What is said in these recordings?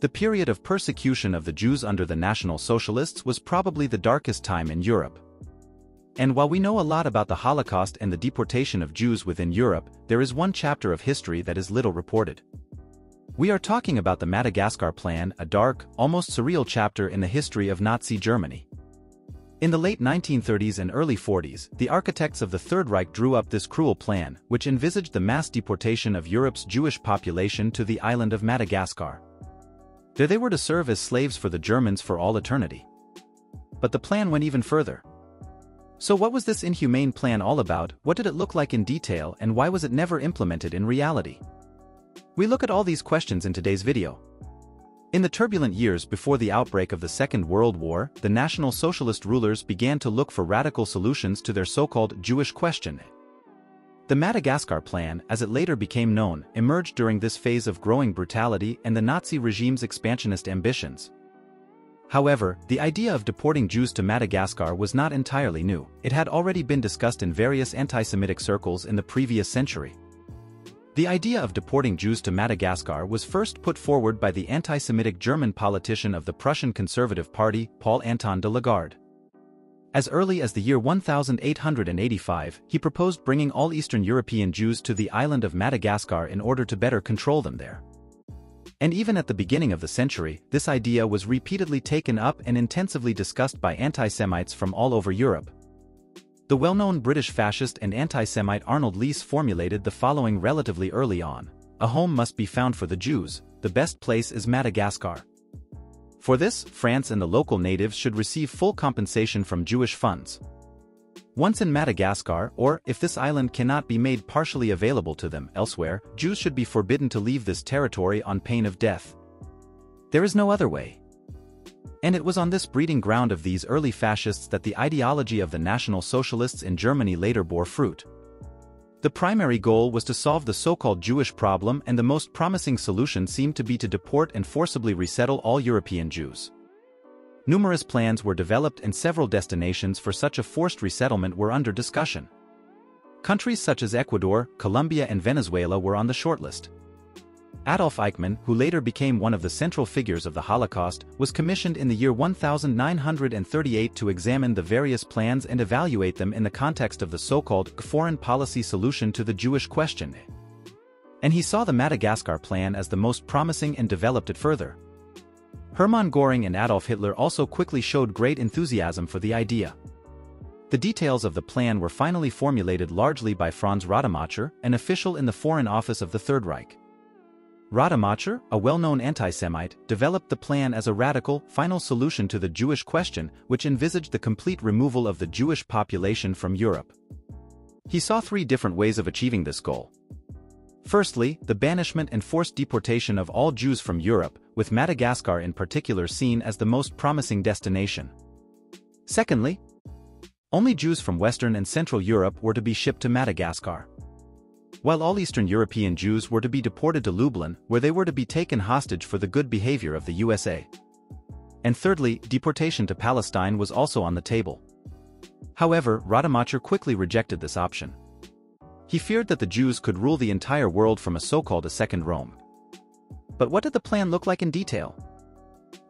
The period of persecution of the Jews under the National Socialists was probably the darkest time in Europe. And while we know a lot about the Holocaust and the deportation of Jews within Europe, there is one chapter of history that is little reported. We are talking about the Madagascar Plan, a dark, almost surreal chapter in the history of Nazi Germany. In the late 1930s and early 40s, the architects of the Third Reich drew up this cruel plan, which envisaged the mass deportation of Europe's Jewish population to the island of Madagascar. There they were to serve as slaves for the Germans for all eternity. But the plan went even further. So what was this inhumane plan all about, what did it look like in detail and why was it never implemented in reality? We look at all these questions in today's video. In the turbulent years before the outbreak of the Second World War, the National Socialist rulers began to look for radical solutions to their so-called Jewish question. The Madagascar Plan, as it later became known, emerged during this phase of growing brutality and the Nazi regime's expansionist ambitions. However, the idea of deporting Jews to Madagascar was not entirely new, it had already been discussed in various anti-Semitic circles in the previous century. The idea of deporting Jews to Madagascar was first put forward by the anti-Semitic German politician of the Prussian Conservative Party, Paul Anton de Lagarde. As early as the year 1885, he proposed bringing all Eastern European Jews to the island of Madagascar in order to better control them there. And even at the beginning of the century, this idea was repeatedly taken up and intensively discussed by anti-Semites from all over Europe. The well-known British fascist and anti-Semite Arnold Leese formulated the following relatively early on. A home must be found for the Jews, the best place is Madagascar. For this, France and the local natives should receive full compensation from Jewish funds. Once in Madagascar, or, if this island cannot be made partially available to them elsewhere, Jews should be forbidden to leave this territory on pain of death. There is no other way. And it was on this breeding ground of these early fascists that the ideology of the National Socialists in Germany later bore fruit. The primary goal was to solve the so-called Jewish problem and the most promising solution seemed to be to deport and forcibly resettle all European Jews. Numerous plans were developed and several destinations for such a forced resettlement were under discussion. Countries such as Ecuador, Colombia and Venezuela were on the shortlist. Adolf Eichmann, who later became one of the central figures of the Holocaust, was commissioned in the year 1938 to examine the various plans and evaluate them in the context of the so-called foreign policy solution to the Jewish question. And he saw the Madagascar plan as the most promising and developed it further. Hermann Göring and Adolf Hitler also quickly showed great enthusiasm for the idea. The details of the plan were finally formulated largely by Franz Rademacher, an official in the Foreign Office of the Third Reich. Rademacher, a well-known anti-Semite, developed the plan as a radical, final solution to the Jewish question which envisaged the complete removal of the Jewish population from Europe. He saw three different ways of achieving this goal. Firstly, the banishment and forced deportation of all Jews from Europe, with Madagascar in particular seen as the most promising destination. Secondly, only Jews from Western and Central Europe were to be shipped to Madagascar. While all Eastern European Jews were to be deported to Lublin, where they were to be taken hostage for the good behavior of the USA. And thirdly, deportation to Palestine was also on the table. However, Rademacher quickly rejected this option. He feared that the Jews could rule the entire world from a so-called a second Rome. But what did the plan look like in detail?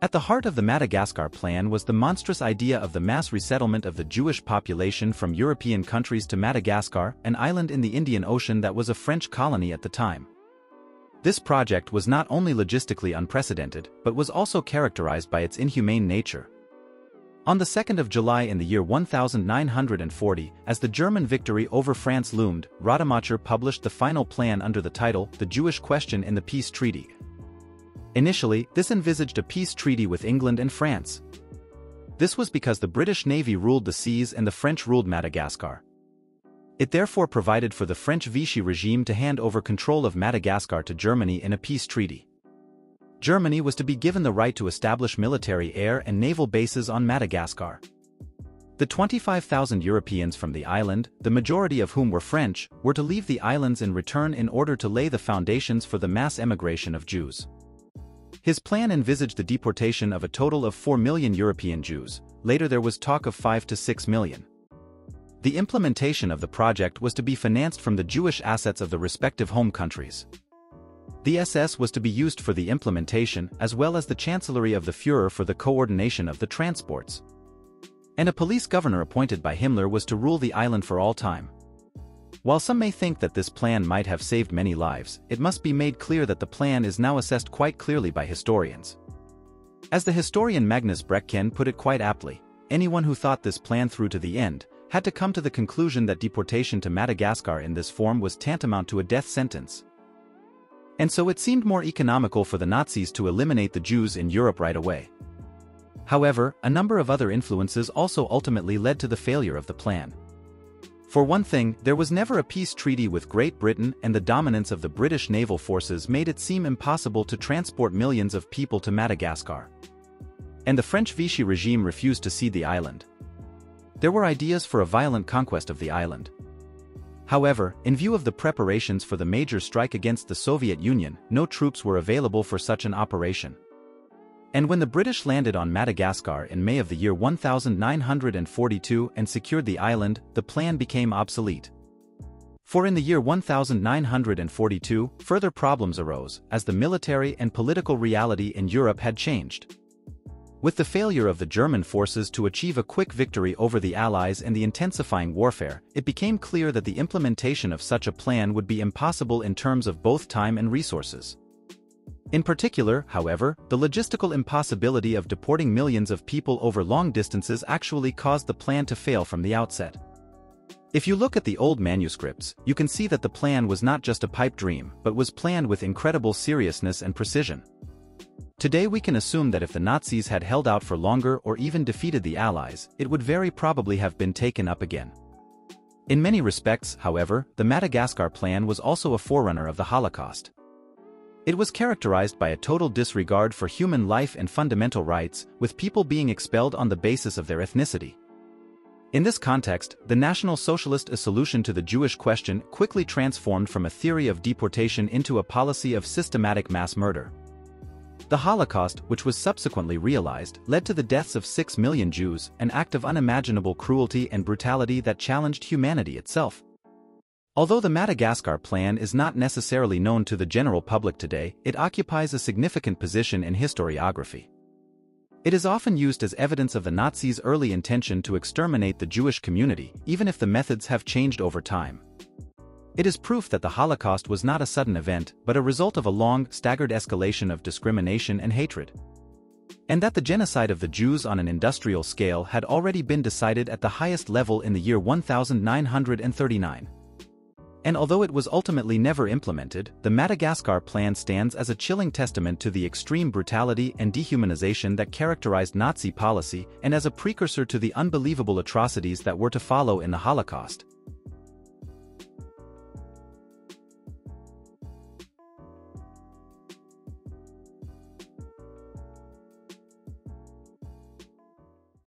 At the heart of the Madagascar plan was the monstrous idea of the mass resettlement of the Jewish population from European countries to Madagascar, an island in the Indian Ocean that was a French colony at the time. This project was not only logistically unprecedented, but was also characterized by its inhumane nature, on the 2nd of July in the year 1940, as the German victory over France loomed, Rademacher published the final plan under the title The Jewish Question in the Peace Treaty. Initially, this envisaged a peace treaty with England and France. This was because the British Navy ruled the seas and the French ruled Madagascar. It therefore provided for the French Vichy regime to hand over control of Madagascar to Germany in a peace treaty. Germany was to be given the right to establish military air and naval bases on Madagascar. The 25,000 Europeans from the island, the majority of whom were French, were to leave the islands in return in order to lay the foundations for the mass emigration of Jews. His plan envisaged the deportation of a total of 4 million European Jews, later there was talk of 5 to 6 million. The implementation of the project was to be financed from the Jewish assets of the respective home countries. The SS was to be used for the implementation as well as the chancellery of the Führer for the coordination of the transports. And a police governor appointed by Himmler was to rule the island for all time. While some may think that this plan might have saved many lives, it must be made clear that the plan is now assessed quite clearly by historians. As the historian Magnus Brechtken put it quite aptly, anyone who thought this plan through to the end had to come to the conclusion that deportation to Madagascar in this form was tantamount to a death sentence. And so it seemed more economical for the Nazis to eliminate the Jews in Europe right away. However, a number of other influences also ultimately led to the failure of the plan. For one thing, there was never a peace treaty with Great Britain and the dominance of the British naval forces made it seem impossible to transport millions of people to Madagascar. And the French Vichy regime refused to cede the island. There were ideas for a violent conquest of the island. However, in view of the preparations for the major strike against the Soviet Union, no troops were available for such an operation. And when the British landed on Madagascar in May of the year 1942 and secured the island, the plan became obsolete. For in the year 1942, further problems arose, as the military and political reality in Europe had changed. With the failure of the German forces to achieve a quick victory over the Allies and the intensifying warfare, it became clear that the implementation of such a plan would be impossible in terms of both time and resources. In particular, however, the logistical impossibility of deporting millions of people over long distances actually caused the plan to fail from the outset. If you look at the old manuscripts, you can see that the plan was not just a pipe dream, but was planned with incredible seriousness and precision. Today we can assume that if the Nazis had held out for longer or even defeated the Allies, it would very probably have been taken up again. In many respects, however, the Madagascar plan was also a forerunner of the Holocaust. It was characterized by a total disregard for human life and fundamental rights, with people being expelled on the basis of their ethnicity. In this context, the National Socialist solution to the Jewish question quickly transformed from a theory of deportation into a policy of systematic mass murder. The Holocaust, which was subsequently realized, led to the deaths of six million Jews, an act of unimaginable cruelty and brutality that challenged humanity itself. Although the Madagascar Plan is not necessarily known to the general public today, it occupies a significant position in historiography. It is often used as evidence of the Nazis' early intention to exterminate the Jewish community, even if the methods have changed over time. It is proof that the Holocaust was not a sudden event, but a result of a long, staggered escalation of discrimination and hatred. And that the genocide of the Jews on an industrial scale had already been decided at the highest level in the year 1939. And although it was ultimately never implemented, the Madagascar Plan stands as a chilling testament to the extreme brutality and dehumanization that characterized Nazi policy and as a precursor to the unbelievable atrocities that were to follow in the Holocaust.